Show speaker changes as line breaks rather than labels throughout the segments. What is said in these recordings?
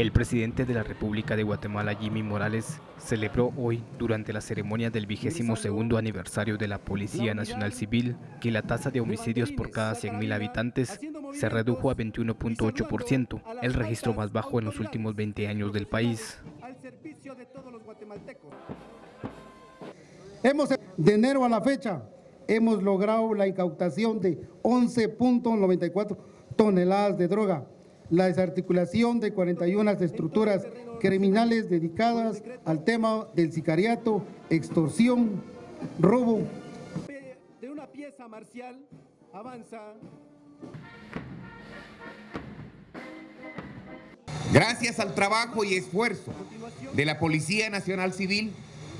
El presidente de la República de Guatemala, Jimmy Morales, celebró hoy, durante la ceremonia del vigésimo segundo aniversario de la Policía Nacional Civil, que la tasa de homicidios por cada 100.000 habitantes se redujo a 21.8%, el registro más bajo en los últimos 20 años del país.
Hemos, de enero a la fecha, hemos logrado la incautación de 11.94 toneladas de droga, la desarticulación de 41 estructuras criminales dedicadas al tema del sicariato, extorsión, robo.
De una pieza marcial avanza.
Gracias al trabajo y esfuerzo de la Policía Nacional Civil,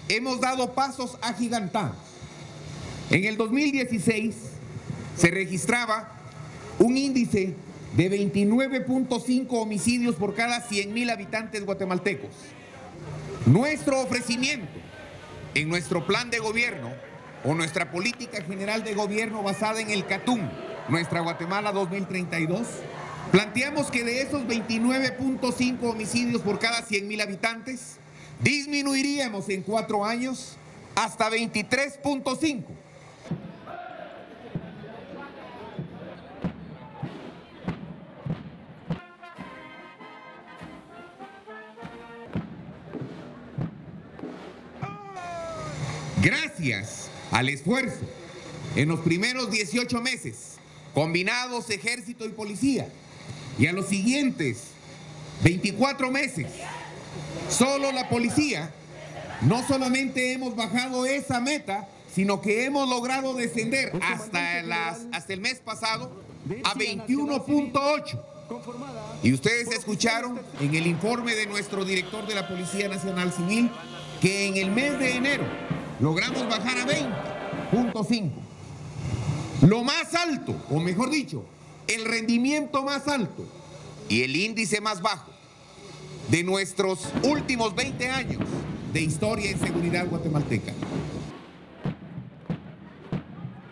hemos dado pasos agigantados. En el 2016 se registraba un índice de 29.5 homicidios por cada 100.000 habitantes guatemaltecos. Nuestro ofrecimiento en nuestro plan de gobierno o nuestra política general de gobierno basada en el CATUM, nuestra Guatemala 2032, planteamos que de esos 29.5 homicidios por cada 100.000 habitantes, disminuiríamos en cuatro años hasta 23.5 Gracias al esfuerzo en los primeros 18 meses, combinados ejército y policía, y a los siguientes 24 meses, solo la policía, no solamente hemos bajado esa meta, sino que hemos logrado descender hasta, las, hasta el mes pasado a 21.8. Y ustedes escucharon en el informe de nuestro director de la Policía Nacional Civil que en el mes de enero logramos bajar a 20.5. Lo más alto, o mejor dicho, el rendimiento más alto y el índice más bajo de nuestros últimos 20 años de historia en seguridad guatemalteca.